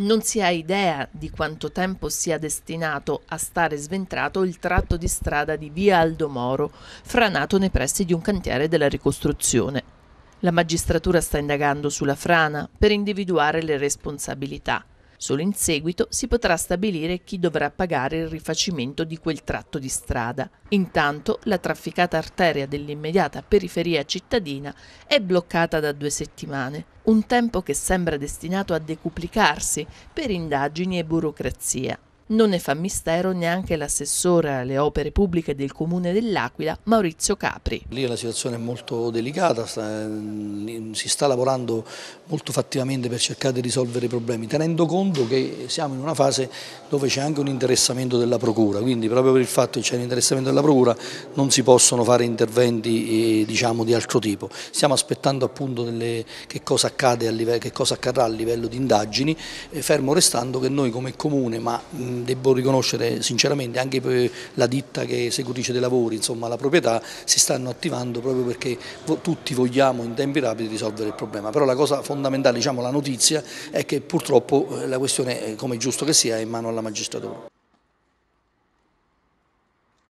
Non si ha idea di quanto tempo sia destinato a stare sventrato il tratto di strada di via Aldomoro, franato nei pressi di un cantiere della ricostruzione. La magistratura sta indagando sulla frana per individuare le responsabilità. Solo in seguito si potrà stabilire chi dovrà pagare il rifacimento di quel tratto di strada. Intanto la trafficata arteria dell'immediata periferia cittadina è bloccata da due settimane, un tempo che sembra destinato a decuplicarsi per indagini e burocrazia. Non ne fa mistero neanche l'assessore alle opere pubbliche del comune dell'Aquila, Maurizio Capri. Lì la situazione è molto delicata, sta, si sta lavorando molto fattivamente per cercare di risolvere i problemi, tenendo conto che siamo in una fase dove c'è anche un interessamento della Procura, quindi proprio per il fatto che c'è un interessamento della Procura non si possono fare interventi eh, diciamo, di altro tipo. Stiamo aspettando appunto delle, che, cosa accade livello, che cosa accadrà a livello di indagini, eh, fermo restando che noi come comune, ma devo riconoscere sinceramente anche la ditta che esecutrice dei lavori, insomma la proprietà, si stanno attivando proprio perché tutti vogliamo in tempi rapidi risolvere il problema, però la cosa fondamentale, diciamo la notizia, è che purtroppo eh, la questione, come è giusto che sia, è in mano alla magistratura.